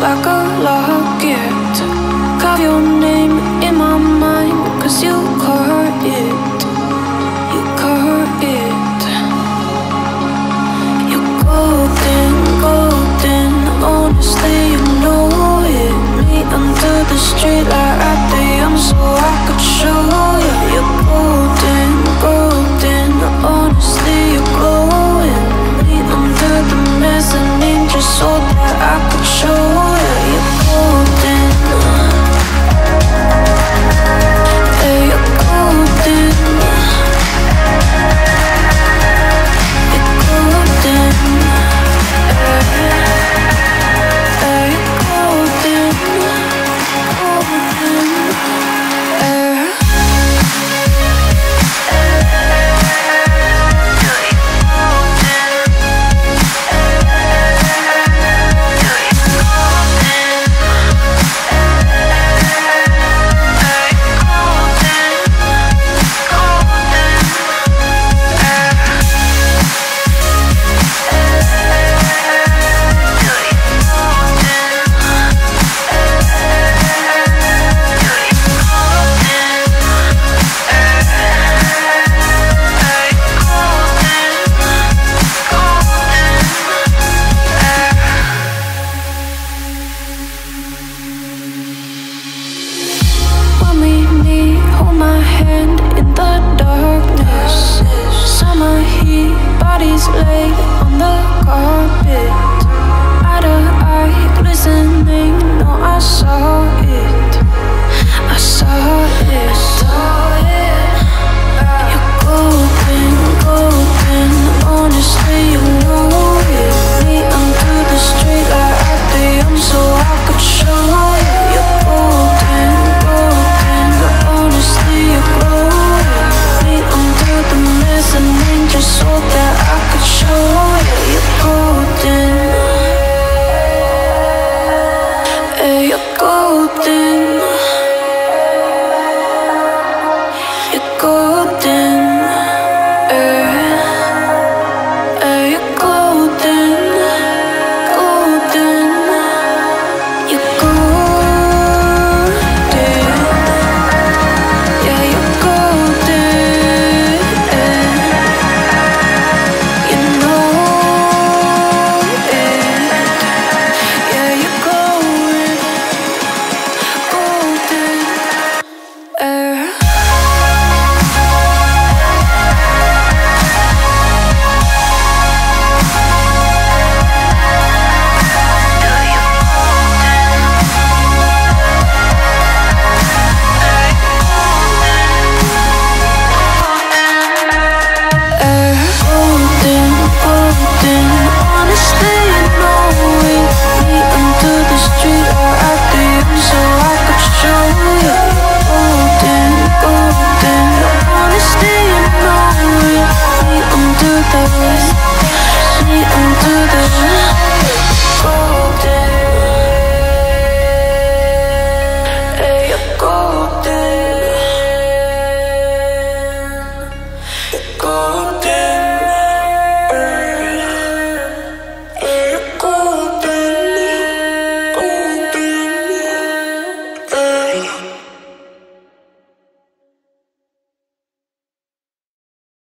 like a locket. Carve your name in my mind, cause you caught my hand in the darkness. Summer heat, bodies lay on the carpet. Eye to eye, glistening, no I saw golden go down